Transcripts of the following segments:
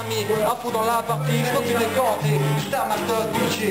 ami, appunto la partita, je crois que tu les cordes, putain ma tête, touché.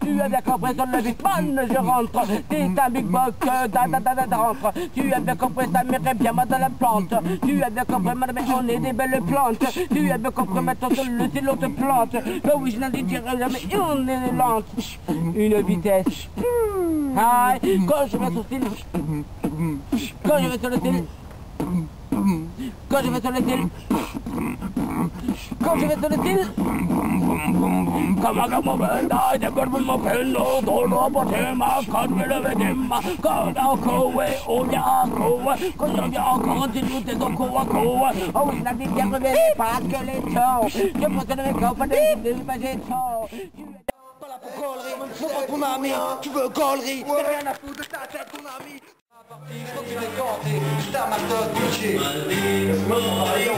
Tu as bien compris sur le Bitman, je rentre. C'est un big buck, da da da da rentre. Tu as bien compris, ça m'irait bien mal dans la plante. Tu as bien compris, madame, on est des belles plantes. Tu as bien compris, maintenant le c'est l'autre plante. Là oui, je n'en dirai jamais, on est lente. Une vitesse. Aïe, quand je vais sur le style. Quand je vais sur le style. Quand je vais sur le style. Kamaga mabenda, de. Oh. Je les copains de l'imaginer taux. Pas là pour gaulerie, faut pas ton ami, tu veux gaulerie, t'as rien à foutre de ta tête, ton ami. Je crois que tu l'es ganté, c'est un matin de budget. Allez,